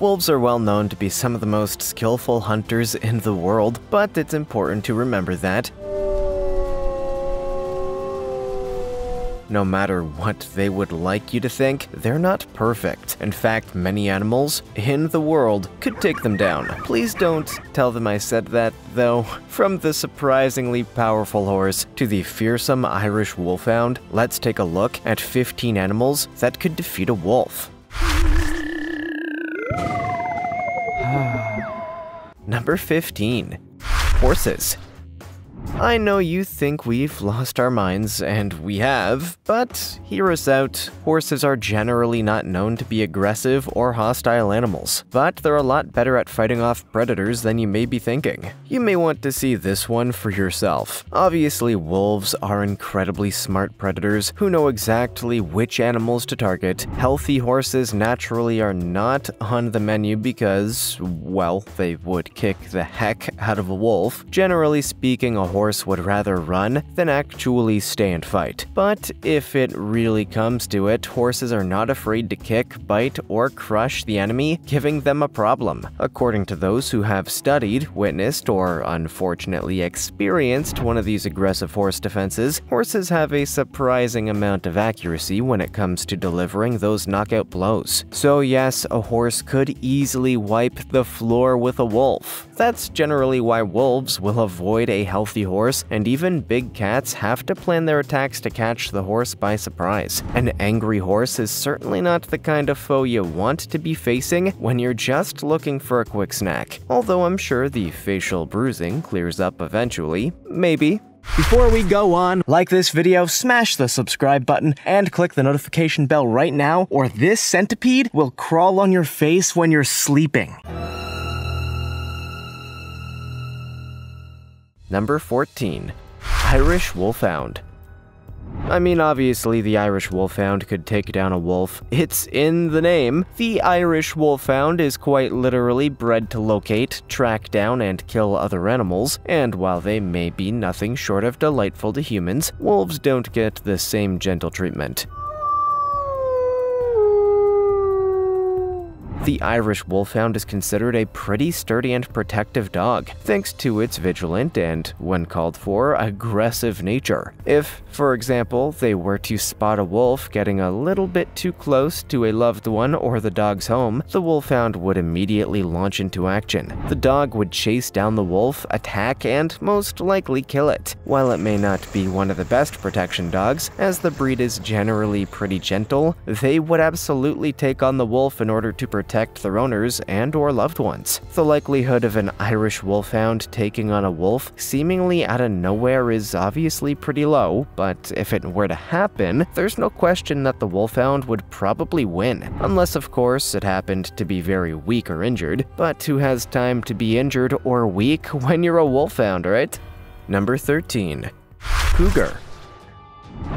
Wolves are well known to be some of the most skillful hunters in the world, but it's important to remember that No matter what they would like you to think, they're not perfect. In fact, many animals in the world could take them down. Please don't tell them I said that, though. From the surprisingly powerful horse to the fearsome Irish wolfhound, let's take a look at 15 animals that could defeat a wolf. Number 15 Horses. I know you think we've lost our minds, and we have, but hear us out. Horses are generally not known to be aggressive or hostile animals, but they're a lot better at fighting off predators than you may be thinking. You may want to see this one for yourself. Obviously, wolves are incredibly smart predators who know exactly which animals to target. Healthy horses naturally are not on the menu because, well, they would kick the heck out of a wolf. Generally speaking, a horse would rather run than actually stay and fight. But if it really comes to it, horses are not afraid to kick, bite, or crush the enemy, giving them a problem. According to those who have studied, witnessed, or unfortunately experienced one of these aggressive horse defenses, horses have a surprising amount of accuracy when it comes to delivering those knockout blows. So yes, a horse could easily wipe the floor with a wolf. That's generally why wolves will avoid a healthy horse and even big cats have to plan their attacks to catch the horse by surprise. An angry horse is certainly not the kind of foe you want to be facing when you're just looking for a quick snack. Although I'm sure the facial bruising clears up eventually. Maybe. Before we go on, like this video, smash the subscribe button, and click the notification bell right now, or this centipede will crawl on your face when you're sleeping. Number 14. Irish Wolfhound. I mean, obviously, the Irish Wolfhound could take down a wolf. It's in the name. The Irish Wolfhound is quite literally bred to locate, track down, and kill other animals, and while they may be nothing short of delightful to humans, wolves don't get the same gentle treatment. The Irish Wolfhound is considered a pretty sturdy and protective dog, thanks to its vigilant and, when called for, aggressive nature. If, for example, they were to spot a wolf getting a little bit too close to a loved one or the dog's home, the Wolfhound would immediately launch into action. The dog would chase down the wolf, attack, and most likely kill it. While it may not be one of the best protection dogs, as the breed is generally pretty gentle, they would absolutely take on the wolf in order to protect protect their owners and or loved ones. The likelihood of an Irish wolfhound taking on a wolf seemingly out of nowhere is obviously pretty low, but if it were to happen, there's no question that the wolfhound would probably win, unless of course it happened to be very weak or injured, but who has time to be injured or weak when you're a wolfhound, right? Number 13. Cougar.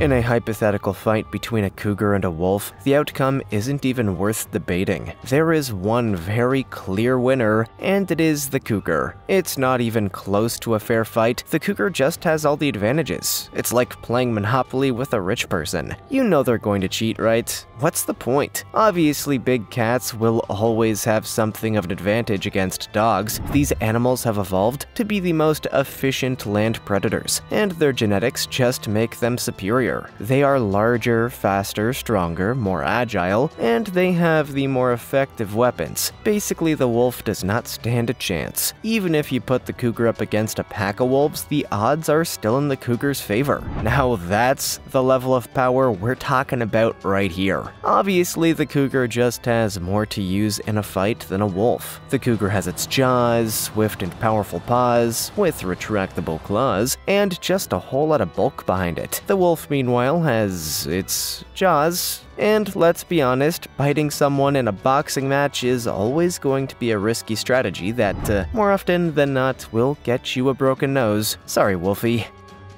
In a hypothetical fight between a cougar and a wolf, the outcome isn't even worth debating. There is one very clear winner, and it is the cougar. It's not even close to a fair fight, the cougar just has all the advantages. It's like playing Monopoly with a rich person. You know they're going to cheat, right? What's the point? Obviously, big cats will always have something of an advantage against dogs. These animals have evolved to be the most efficient land predators, and their genetics just make them superior superior. They are larger, faster, stronger, more agile, and they have the more effective weapons. Basically, the wolf does not stand a chance. Even if you put the cougar up against a pack of wolves, the odds are still in the cougar's favor. Now that's the level of power we're talking about right here. Obviously, the cougar just has more to use in a fight than a wolf. The cougar has its jaws, swift and powerful paws, with retractable claws, and just a whole lot of bulk behind it. The wolf meanwhile, has its jaws. And let's be honest, biting someone in a boxing match is always going to be a risky strategy that, uh, more often than not, will get you a broken nose. Sorry, Wolfie.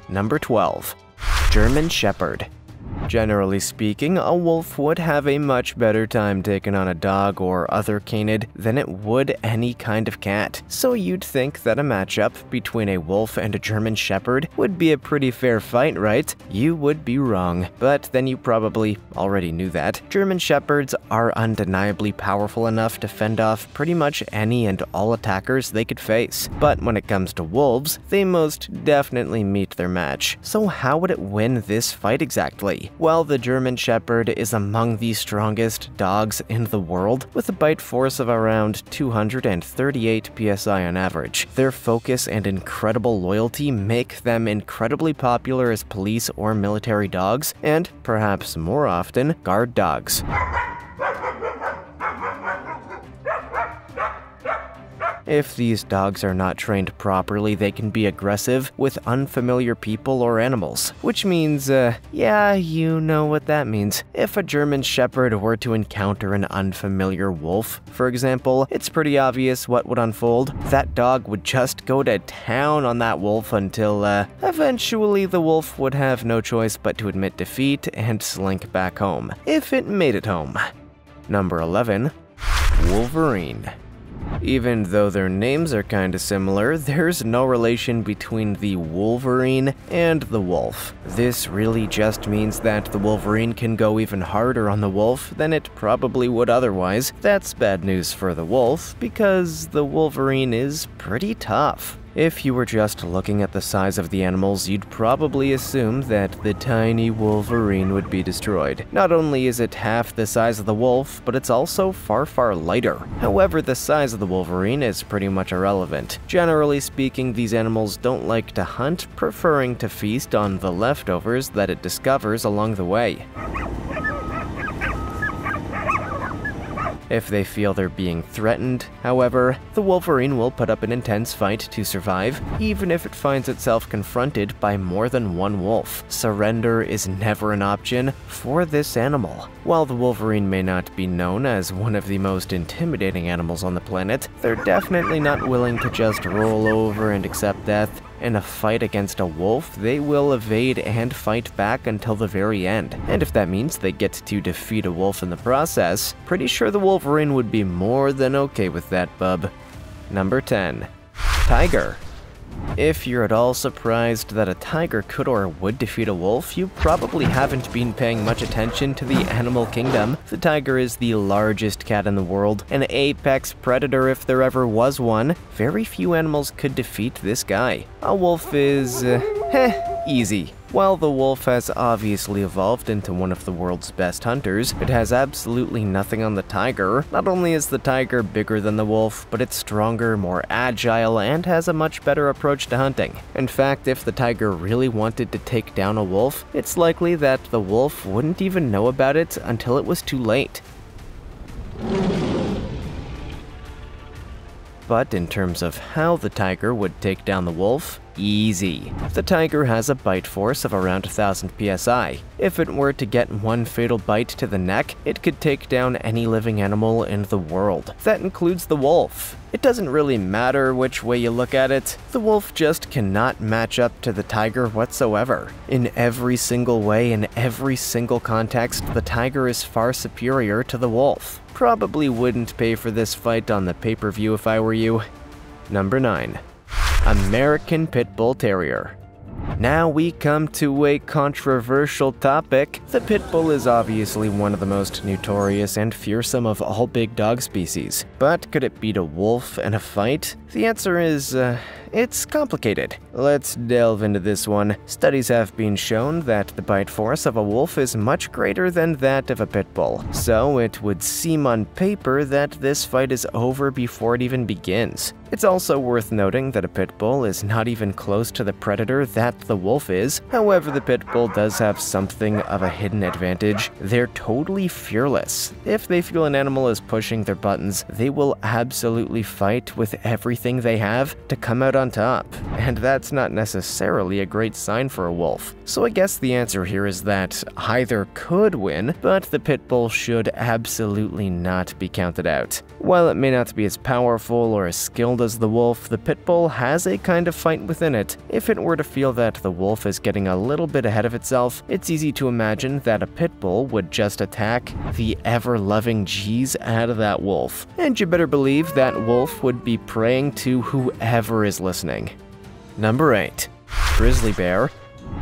Number 12. German Shepherd. Generally speaking, a wolf would have a much better time taking on a dog or other canid than it would any kind of cat. So you'd think that a matchup between a wolf and a German Shepherd would be a pretty fair fight, right? You would be wrong, but then you probably already knew that. German Shepherds are undeniably powerful enough to fend off pretty much any and all attackers they could face. But when it comes to wolves, they most definitely meet their match. So how would it win this fight exactly? Well, the German Shepherd is among the strongest dogs in the world, with a bite force of around 238 psi on average. Their focus and incredible loyalty make them incredibly popular as police or military dogs, and, perhaps more often, guard dogs. If these dogs are not trained properly, they can be aggressive with unfamiliar people or animals. Which means, uh, yeah, you know what that means. If a German Shepherd were to encounter an unfamiliar wolf, for example, it's pretty obvious what would unfold. That dog would just go to town on that wolf until, uh, eventually the wolf would have no choice but to admit defeat and slink back home, if it made it home. Number 11. Wolverine. Even though their names are kinda similar, there's no relation between the Wolverine and the wolf. This really just means that the Wolverine can go even harder on the wolf than it probably would otherwise. That's bad news for the wolf, because the Wolverine is pretty tough. If you were just looking at the size of the animals, you'd probably assume that the tiny wolverine would be destroyed. Not only is it half the size of the wolf, but it's also far, far lighter. However, the size of the wolverine is pretty much irrelevant. Generally speaking, these animals don't like to hunt, preferring to feast on the leftovers that it discovers along the way. If they feel they're being threatened, however, the Wolverine will put up an intense fight to survive, even if it finds itself confronted by more than one wolf. Surrender is never an option for this animal. While the Wolverine may not be known as one of the most intimidating animals on the planet, they're definitely not willing to just roll over and accept death. In a fight against a wolf, they will evade and fight back until the very end. And if that means they get to defeat a wolf in the process, pretty sure the Wolverine would be more than okay with that, bub. Number 10. Tiger. If you're at all surprised that a tiger could or would defeat a wolf, you probably haven't been paying much attention to the animal kingdom. The tiger is the largest cat in the world, an apex predator if there ever was one. Very few animals could defeat this guy. A wolf is, uh, heh, easy. While the wolf has obviously evolved into one of the world's best hunters, it has absolutely nothing on the tiger. Not only is the tiger bigger than the wolf, but it's stronger, more agile, and has a much better approach to hunting. In fact, if the tiger really wanted to take down a wolf, it's likely that the wolf wouldn't even know about it until it was too late. But in terms of how the tiger would take down the wolf, easy. The tiger has a bite force of around 1000 psi. If it were to get one fatal bite to the neck, it could take down any living animal in the world. That includes the wolf. It doesn't really matter which way you look at it, the wolf just cannot match up to the tiger whatsoever. In every single way, in every single context, the tiger is far superior to the wolf. Probably wouldn't pay for this fight on the pay-per-view if I were you. Number 9. American Pit Bull Terrier now we come to a controversial topic. The pit bull is obviously one of the most notorious and fearsome of all big dog species. But could it beat a wolf in a fight? The answer is, uh, it's complicated. Let's delve into this one. Studies have been shown that the bite force of a wolf is much greater than that of a pit bull, so it would seem on paper that this fight is over before it even begins. It's also worth noting that a pit bull is not even close to the predator that the wolf is. However, the pit bull does have something of a hidden advantage. They're totally fearless. If they feel an animal is pushing their buttons, they will absolutely fight with everything they have to come out on top. And that's not necessarily a great sign for a wolf. So I guess the answer here is that either could win, but the pit bull should absolutely not be counted out. While it may not be as powerful or as skilled as the wolf, the pit bull has a kind of fight within it. If it were to feel that the wolf is getting a little bit ahead of itself, it's easy to imagine that a pit bull would just attack the ever loving G's out of that wolf. And you better believe that wolf would be praying to whoever is listening. Number 8. Grizzly Bear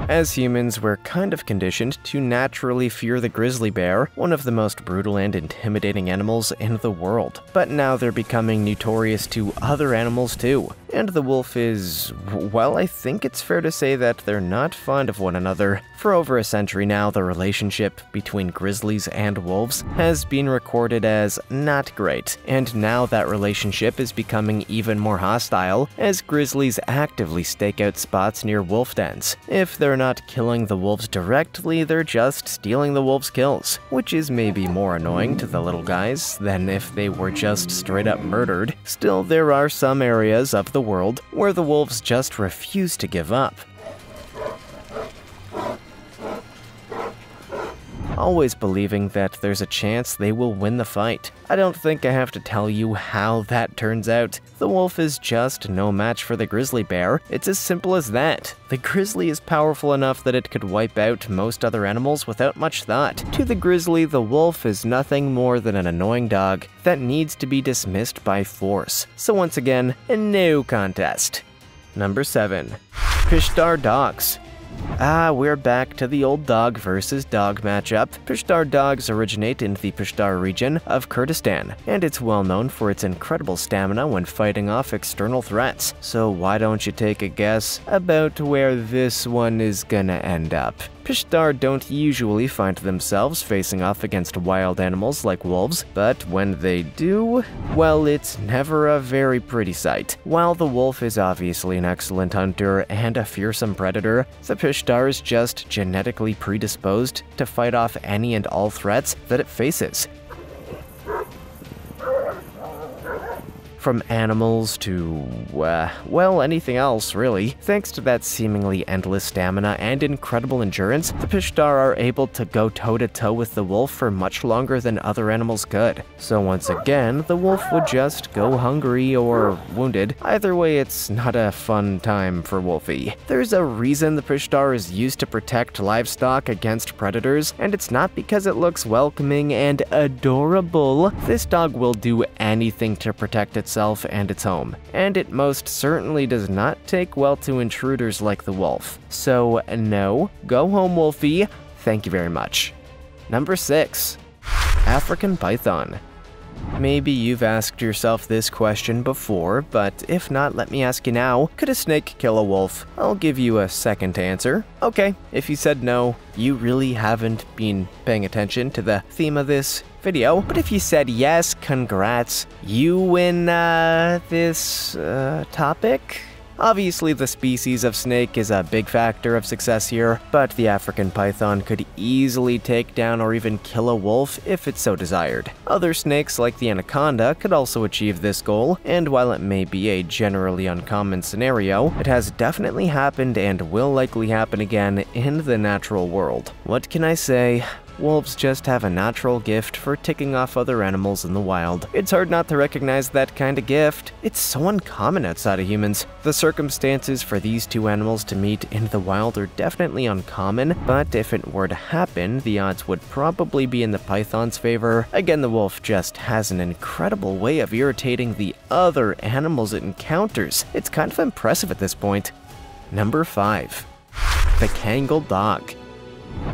as humans, we're kind of conditioned to naturally fear the grizzly bear, one of the most brutal and intimidating animals in the world. But now they're becoming notorious to other animals too. And the wolf is, well, I think it's fair to say that they're not fond of one another. For over a century now, the relationship between grizzlies and wolves has been recorded as not great, and now that relationship is becoming even more hostile as grizzlies actively stake out spots near wolf dens. If they're not killing the wolves directly, they're just stealing the wolves' kills, which is maybe more annoying to the little guys than if they were just straight up murdered. Still, there are some areas of the world where the wolves just refuse to give up. Always believing that there's a chance they will win the fight. I don't think I have to tell you how that turns out. The wolf is just no match for the grizzly bear. It's as simple as that. The grizzly is powerful enough that it could wipe out most other animals without much thought. To the grizzly, the wolf is nothing more than an annoying dog that needs to be dismissed by force. So once again, a no contest. Number 7. Pshdar Dogs Ah, we're back to the old dog versus dog matchup. Pshdar dogs originate in the Pshdar region of Kurdistan, and it's well known for its incredible stamina when fighting off external threats. So why don't you take a guess about where this one is gonna end up? Pshdar don't usually find themselves facing off against wild animals like wolves, but when they do, well, it's never a very pretty sight. While the wolf is obviously an excellent hunter and a fearsome predator, the Pshdar is just genetically predisposed to fight off any and all threats that it faces. From animals to, uh, well, anything else, really. Thanks to that seemingly endless stamina and incredible endurance, the Pshdar are able to go toe to toe with the wolf for much longer than other animals could. So once again, the wolf would just go hungry or wounded. Either way, it's not a fun time for Wolfie. There's a reason the Pshdar is used to protect livestock against predators, and it's not because it looks welcoming and adorable. This dog will do anything to protect itself itself and its home, and it most certainly does not take well to intruders like the wolf. So, no, go home, Wolfie. Thank you very much. Number 6. African Python. Maybe you've asked yourself this question before, but if not, let me ask you now. Could a snake kill a wolf? I'll give you a second answer. Okay, if you said no, you really haven't been paying attention to the theme of this video. But if you said yes, congrats. You win uh, this uh, topic? Obviously, the species of snake is a big factor of success here, but the African python could easily take down or even kill a wolf if it so desired. Other snakes, like the anaconda, could also achieve this goal, and while it may be a generally uncommon scenario, it has definitely happened and will likely happen again in the natural world. What can I say? Wolves just have a natural gift for ticking off other animals in the wild. It's hard not to recognize that kind of gift. It's so uncommon outside of humans. The circumstances for these two animals to meet in the wild are definitely uncommon, but if it were to happen, the odds would probably be in the python's favor. Again, the wolf just has an incredible way of irritating the other animals it encounters. It's kind of impressive at this point. Number 5. The Kangal Dog.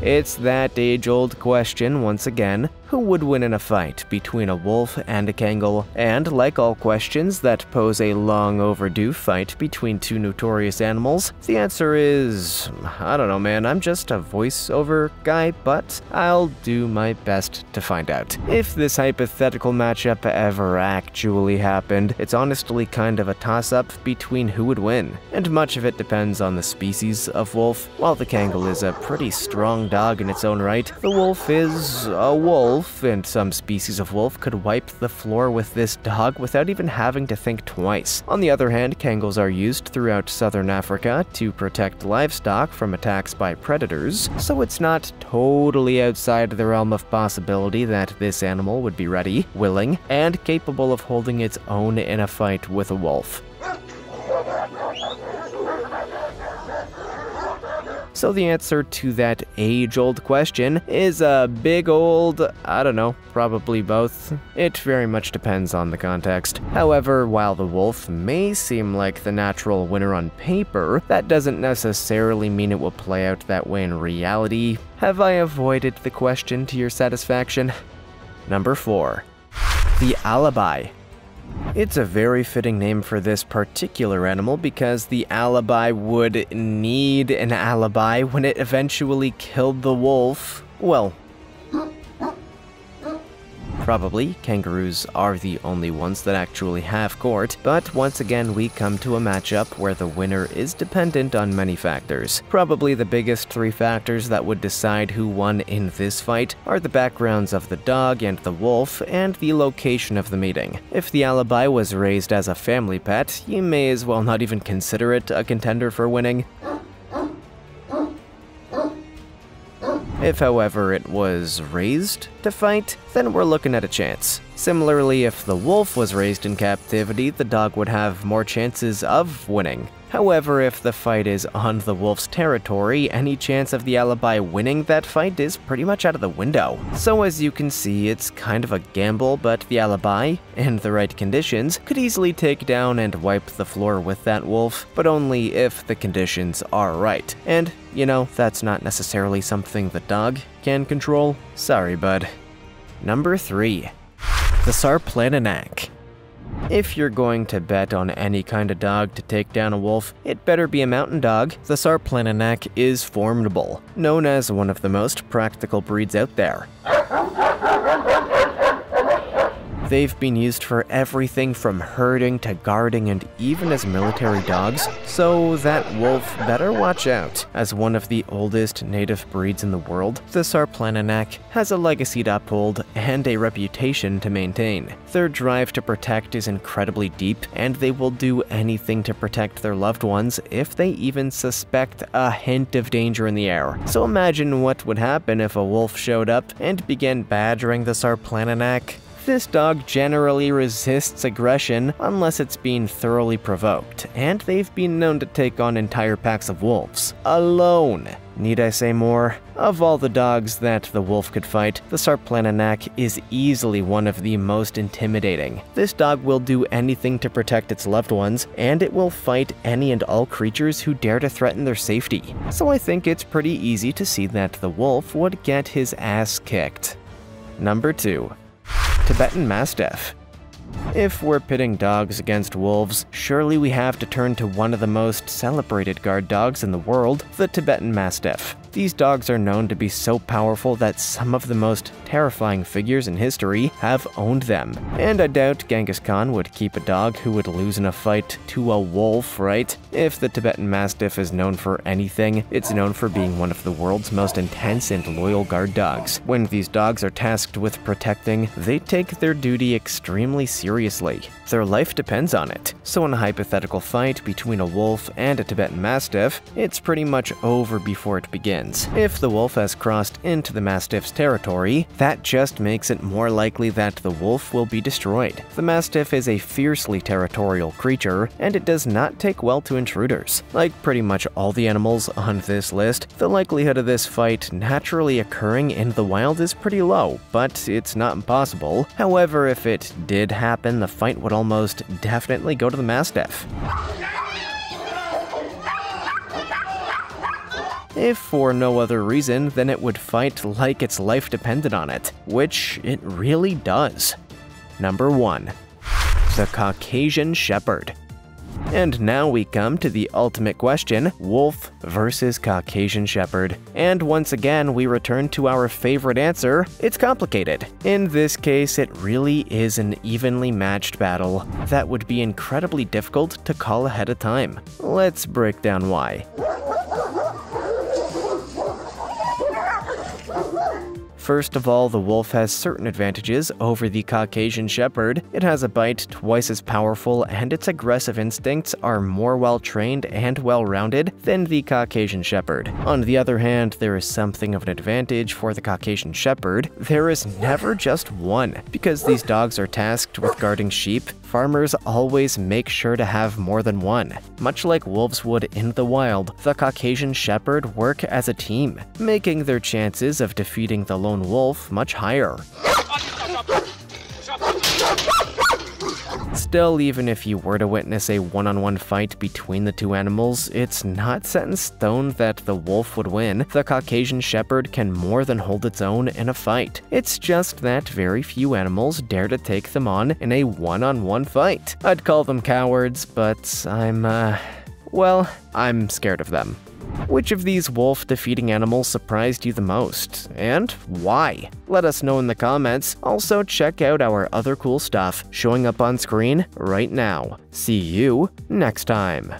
It's that age old question once again who would win in a fight between a wolf and a Kangal? And like all questions that pose a long overdue fight between two notorious animals, the answer is I don't know, man. I'm just a voiceover guy, but I'll do my best to find out. If this hypothetical matchup ever actually happened, it's honestly kind of a toss up between who would win, and much of it depends on the species of wolf. While the Kangal is a pretty strong dog in its own right, the wolf is a wolf wolf and some species of wolf could wipe the floor with this dog without even having to think twice. On the other hand, Kangals are used throughout southern Africa to protect livestock from attacks by predators, so it's not totally outside the realm of possibility that this animal would be ready, willing, and capable of holding its own in a fight with a wolf. So the answer to that age-old question is a big old, I don't know, probably both. It very much depends on the context. However, while the wolf may seem like the natural winner on paper, that doesn't necessarily mean it will play out that way in reality. Have I avoided the question to your satisfaction? Number 4. The Alabai. It's a very fitting name for this particular animal because the alabai would need an alibi when it eventually killed the wolf. Well, Probably, kangaroos are the only ones that actually have court, but once again we come to a matchup where the winner is dependent on many factors. Probably the biggest three factors that would decide who won in this fight are the backgrounds of the dog and the wolf, and the location of the meeting. If the alabai was raised as a family pet, you may as well not even consider it a contender for winning. If, however, it was raised to fight, then we're looking at a chance. Similarly, if the wolf was raised in captivity, the dog would have more chances of winning. However, if the fight is on the wolf's territory, any chance of the alabai winning that fight is pretty much out of the window. So as you can see, it's kind of a gamble, but the alabai, in the right conditions, could easily take down and wipe the floor with that wolf, but only if the conditions are right. And, you know, that's not necessarily something the dog can control. Sorry, bud. Number 3. The Sarplaninac. If you're going to bet on any kind of dog to take down a wolf, it better be a mountain dog. The Sarplaninac is formidable, known as one of the most practical breeds out there. They've been used for everything from herding to guarding and even as military dogs, so that wolf better watch out. As one of the oldest native breeds in the world, the Sarplaninac has a legacy to uphold and a reputation to maintain. Their drive to protect is incredibly deep, and they will do anything to protect their loved ones if they even suspect a hint of danger in the air. So imagine what would happen if a wolf showed up and began badgering the Sarplaninac. This dog generally resists aggression unless it's being thoroughly provoked, and they've been known to take on entire packs of wolves. Alone. Need I say more? Of all the dogs that the wolf could fight, the Sarplaninac is easily one of the most intimidating. This dog will do anything to protect its loved ones, and it will fight any and all creatures who dare to threaten their safety. So I think it's pretty easy to see that the wolf would get his ass kicked. Number 2. Tibetan Mastiff. If we're pitting dogs against wolves, surely we have to turn to one of the most celebrated guard dogs in the world, the Tibetan Mastiff. These dogs are known to be so powerful that some of the most terrifying figures in history have owned them. And I doubt Genghis Khan would keep a dog who would lose in a fight to a wolf, right? If the Tibetan Mastiff is known for anything, it's known for being one of the world's most intense and loyal guard dogs. When these dogs are tasked with protecting, they take their duty extremely seriously. Their life depends on it. So in a hypothetical fight between a wolf and a Tibetan Mastiff, it's pretty much over before it If the wolf has crossed into the Mastiff's territory, that just makes it more likely that the wolf will be destroyed. The Mastiff is a fiercely territorial creature, and it does not take well to intruders. Like pretty much all the animals on this list, the likelihood of this fight naturally occurring in the wild is pretty low, but it's not impossible. However, if it did happen, the fight would almost definitely go to the Mastiff. If for no other reason than it would fight like its life depended on it, which it really does. Number 1. The Caucasian Shepherd. And now we come to the ultimate question Wolf versus Caucasian Shepherd. And once again, we return to our favorite answer it's complicated. In this case, it really is an evenly matched battle that would be incredibly difficult to call ahead of time. Let's break down why. First of all, the wolf has certain advantages over the Caucasian Shepherd. It has a bite twice as powerful, and its aggressive instincts are more well trained and well rounded than the Caucasian Shepherd. On the other hand, there is something of an advantage for the Caucasian Shepherd. There is never just one, because these dogs are tasked with guarding sheep, farmers always make sure to have more than one. Much like wolves would in the wild, the Caucasian Shepherd work as a team, making their chances of defeating the lone wolf much higher. Still, even if you were to witness a one on one fight between the two animals, it's not set in stone that the wolf would win. The Caucasian Shepherd can more than hold its own in a fight. It's just that very few animals dare to take them on in a one on one fight. I'd call them cowards, but I'm, uh, well, I'm scared of them. Which of these wolf defeating animals surprised you the most, and why? Let us know in the comments. Also, check out our other cool stuff showing up on screen right now. See you next time.